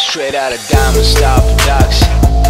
Straight out of Diamond Star Production.